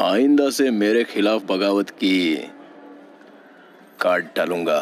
आइंदा से मेरे खिलाफ बगावत की काट डालूँगा।